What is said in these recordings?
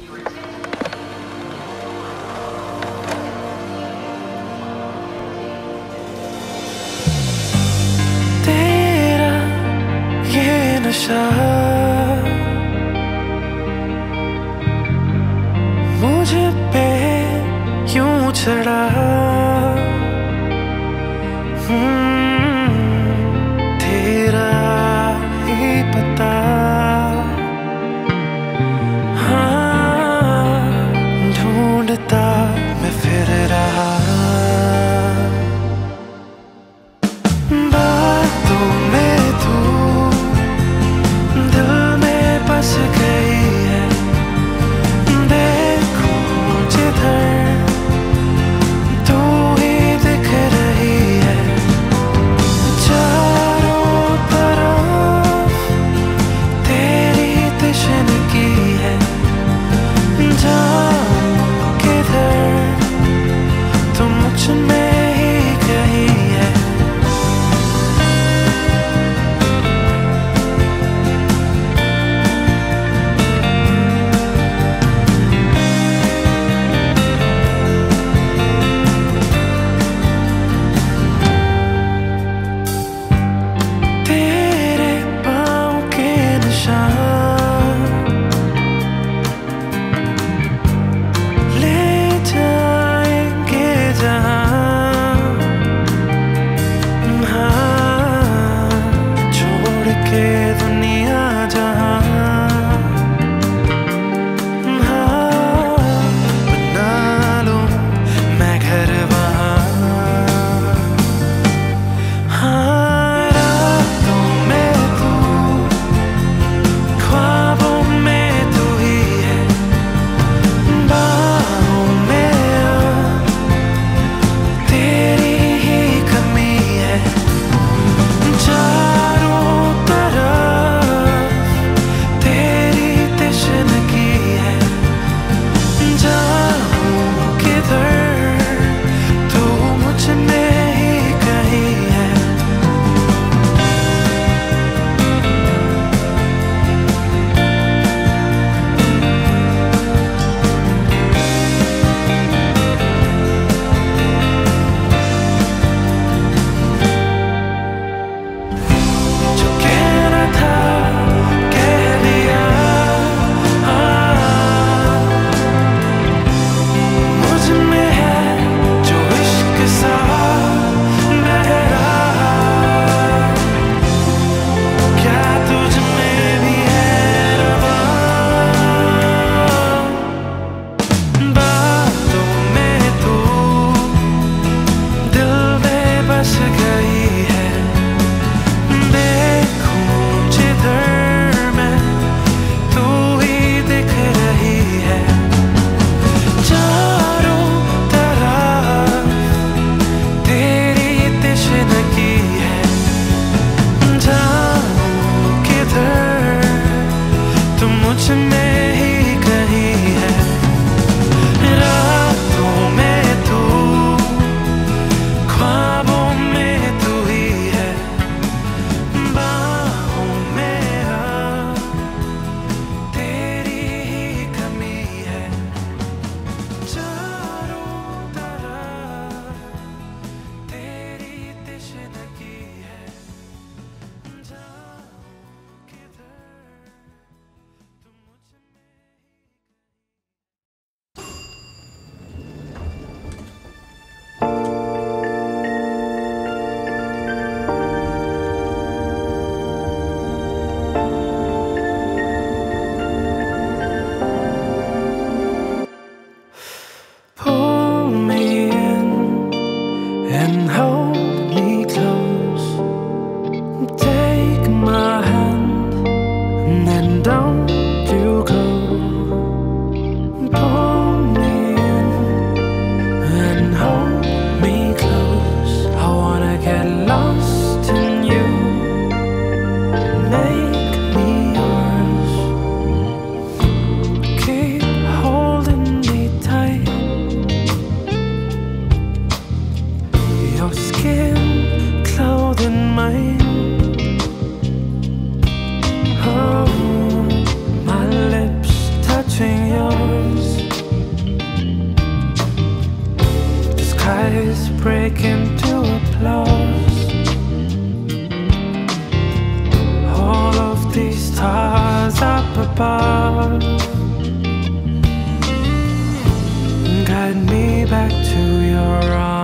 नशा guide me back to your arms.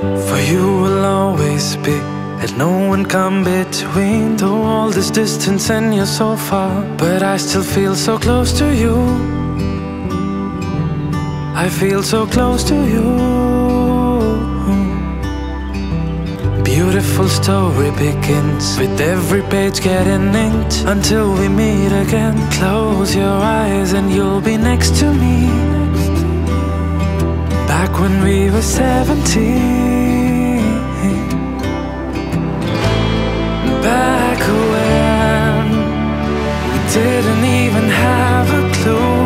For you will always be, and no one come between. Though all this distance and you're so far, but I still feel so close to you. I feel so close to you. Beautiful story begins with every page getting inked until we meet again. Close your eyes and you'll be next to me. Back when we were 17 didn't even have a clue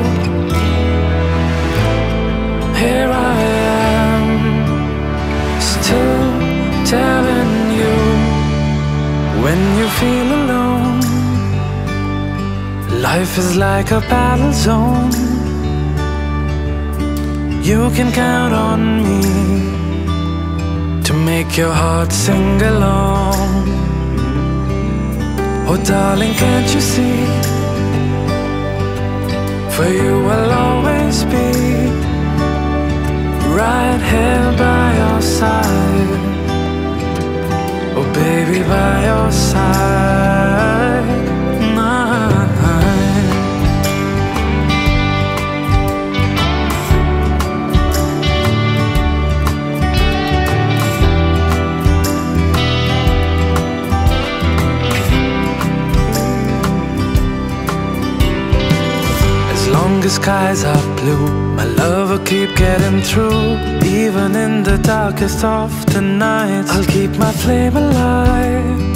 Here I am Still telling you When you feel alone Life is like a battle zone you can count on me to make your heart sing along. Oh, darling, can't you see? For you I'll always be right here by your side. Oh, baby, by your side. Skies are blue, my love will keep getting through. Even in the darkest of the nights, I'll keep my flame alive.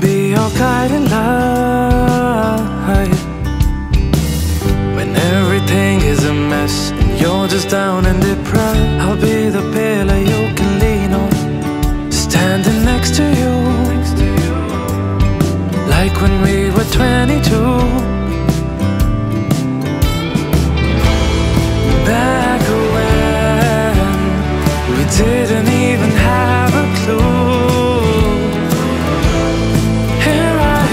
Be your guiding light. When everything is a mess and you're just down and depressed, I'll be the pillar you can lean on. Standing next to you. Like when we were 22. Didn't even have a clue. Here I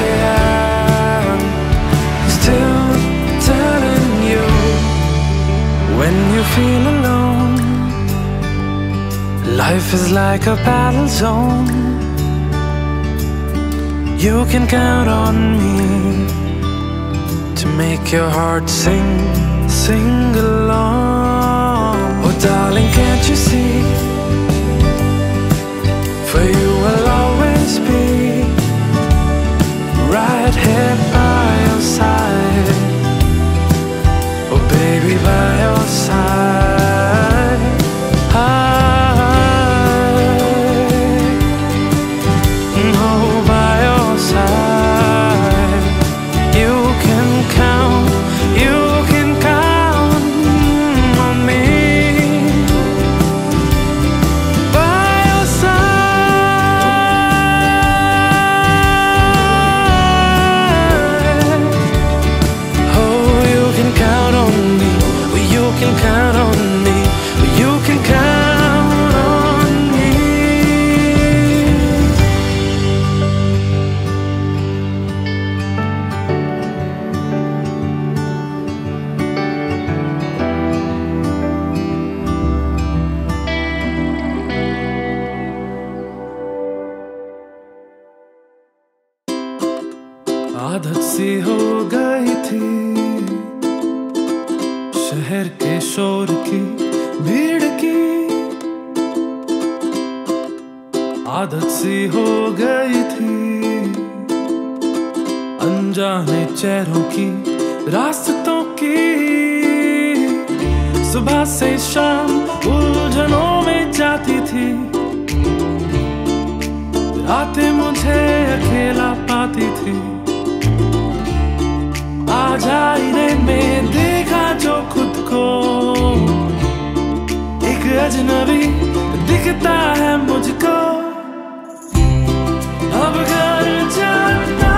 am, still telling you when you feel alone. Life is like a battle zone. You can count on me to make your heart sing, sing along. Oh, darling, can't you see? Be right here by your side. Oh, baby, by your side. शहर के शोर की, भीड़ की। आदत सी हो गई थी। अनजाने चेहरों की, रास्तों की। सुबह से शाम उलझनों में जाती थी। रातें मुझे अकेला पाती थी। आ आईने में देखा जो को। एक अजनबी दिखता है मुझको। अब घर जाना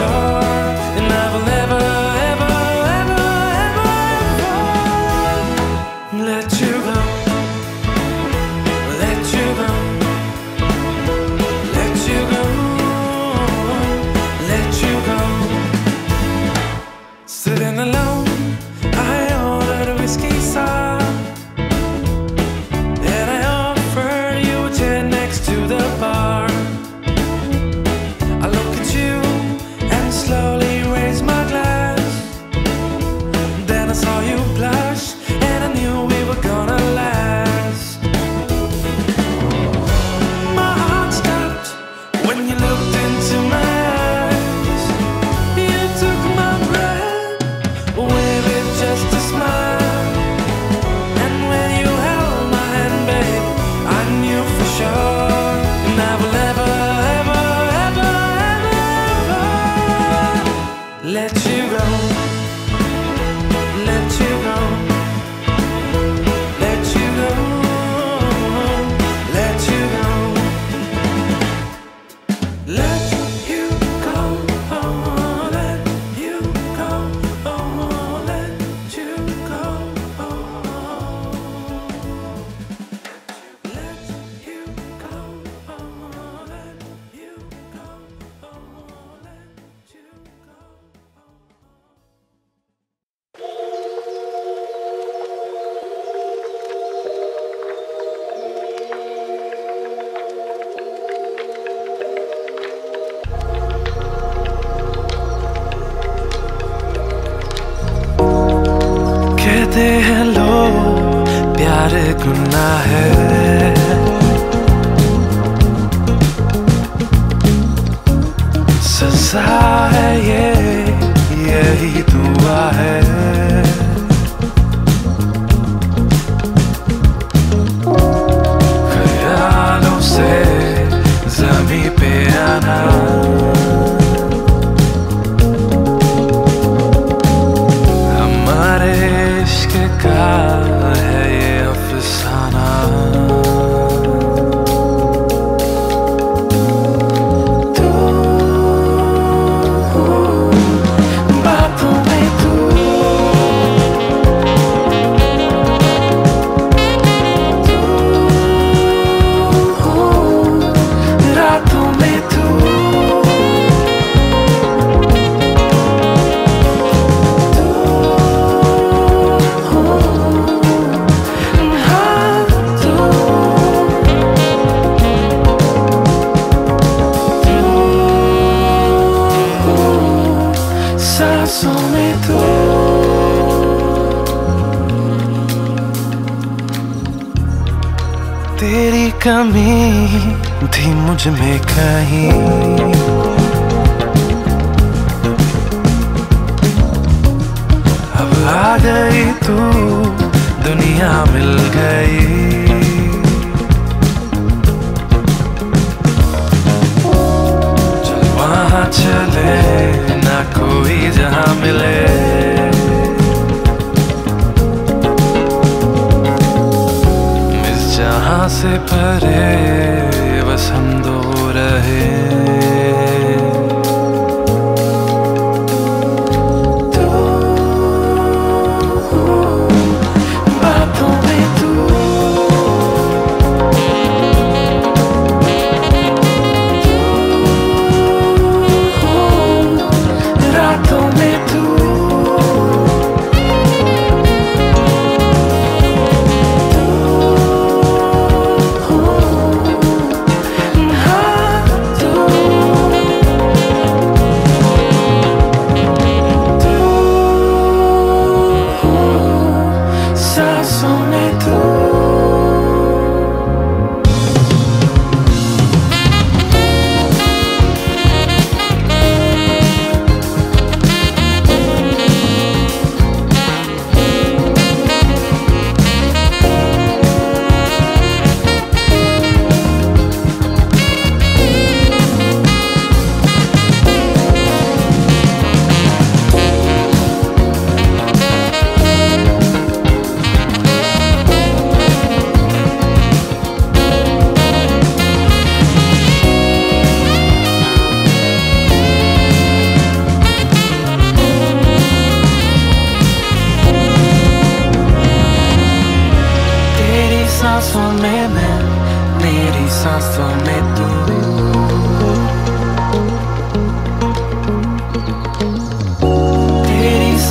knew to make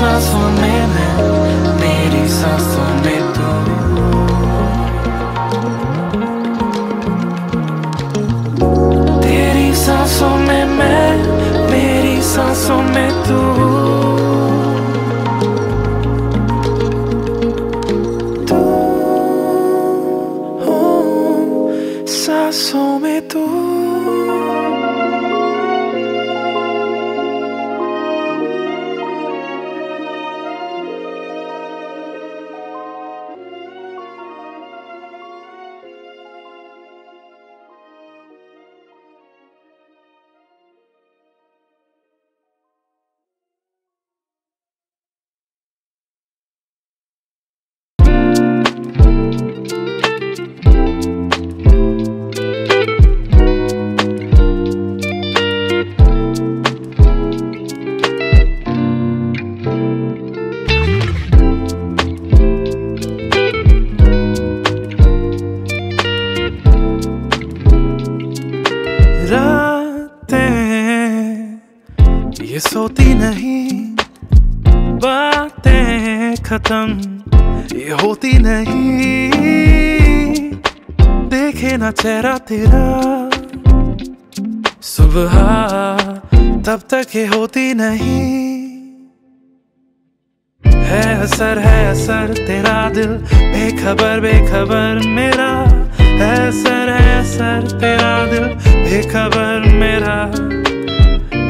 सांसों में मैं मेरी सांसों में तू तेरी सांसों में मैं, मेरी सांसों में तू। ये होती नहीं। देखे ना चेहरा तेरा। सुबह, तब तक ये होती नहीं। है असर है असर तेरा दिल। बेखबर बेखबर मेरा। है असर है असर तेरा दिल। बेखबर मेरा।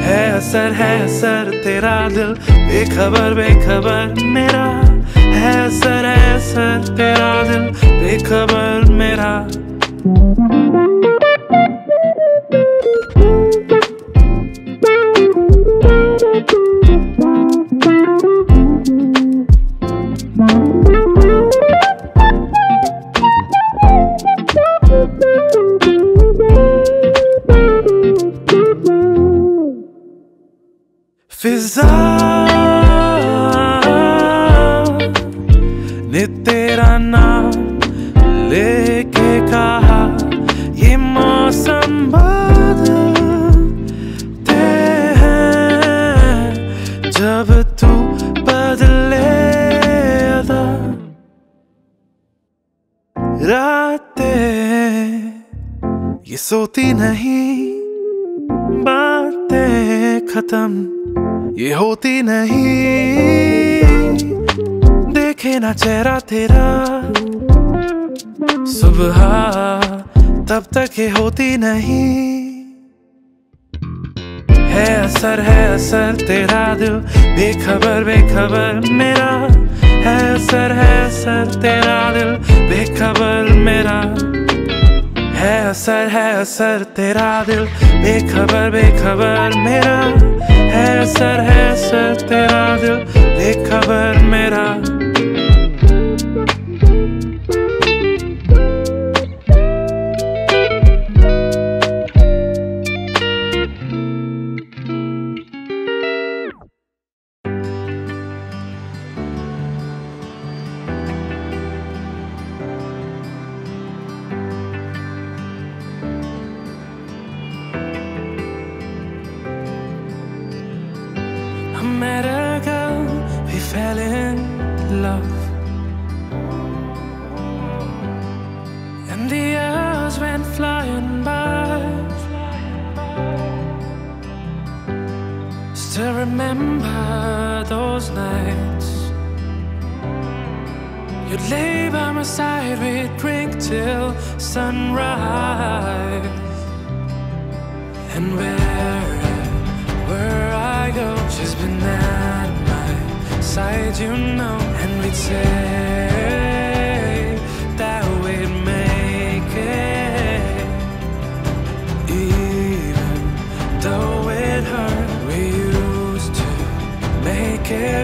है असर है असर तेरा दिल। बेखबर बेखबर मेरा। है असर है असर तेरा दिल बेखबर मेरा फिजा ने ये सोती नहीं। बातें खत्म। ये होती नहीं। देखे ना चेहरा तेरा। सुबह तब तक ये होती नहीं। है असर है असर तेरा दिल। बेखबर बेखबर मेरा। है असर है असर तेरा दिल। बेखबर मेरा। है असर है असर तेरा दिल। बेखबर बेखबर मेरा। है असर है असर तेरा दिल। बेखबर मेरा। Still remember those nights. You'd lay by my side, we'd drink till sunrise. And wherever I go, she's been at my side, you know. And we'd say that we'd make it,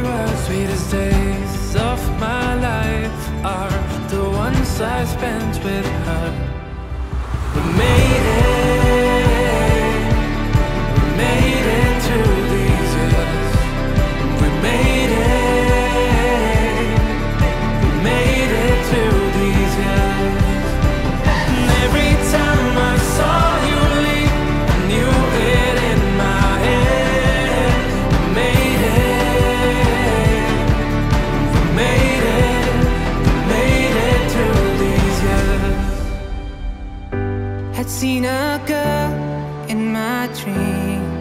work. Sweetest days of my life are the ones I spent with her. We made seen a girl in my dreams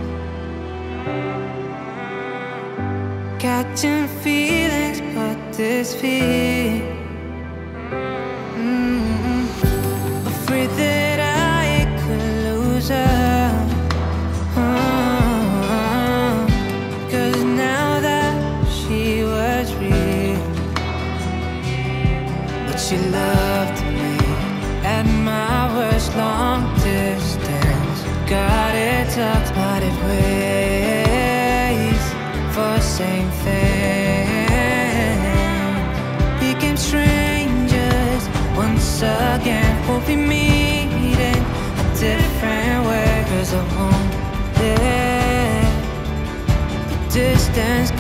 Catching feelings, but this fear mm -hmm. Afraid that distance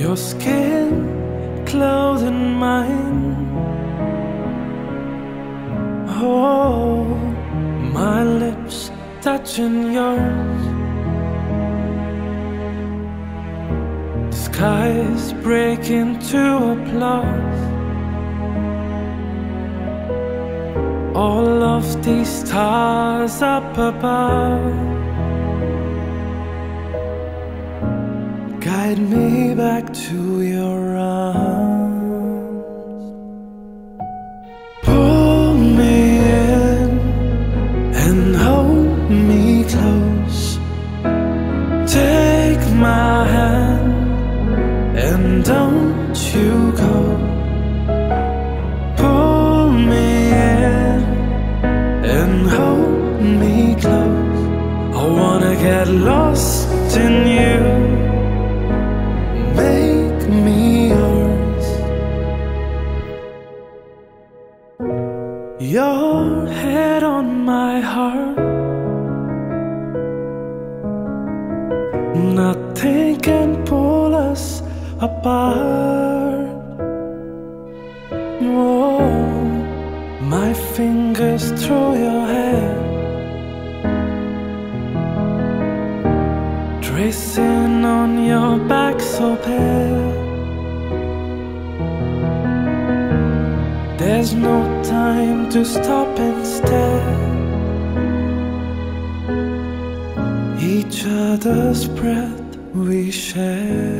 Your skin clothing mine. Oh, my lips touching yours. The skies break into applause. All of these stars up above. Guide me back to your arms. nothing can pull us apart. Oh, My fingers through your hair, tracing on your back so pale. There's no time to stop and stare. Each other's breath we share.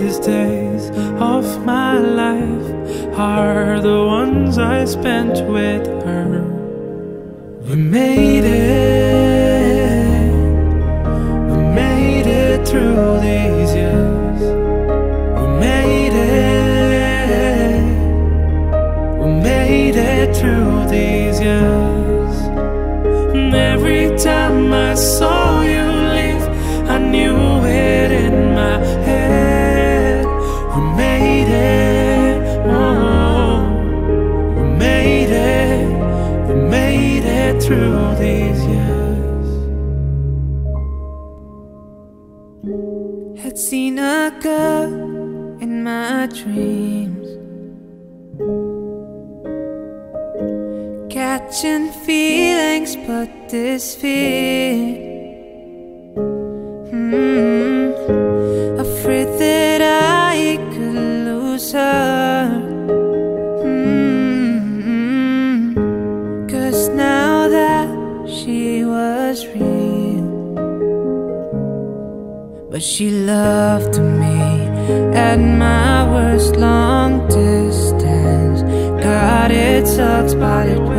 greatest days of my life are the ones I spent with her. We made it. fear. Mm, mm-hmm. afraid that I could lose her. Mm, Cause now that she was real, but she loved me at my worst long distance. God, it sucks, but it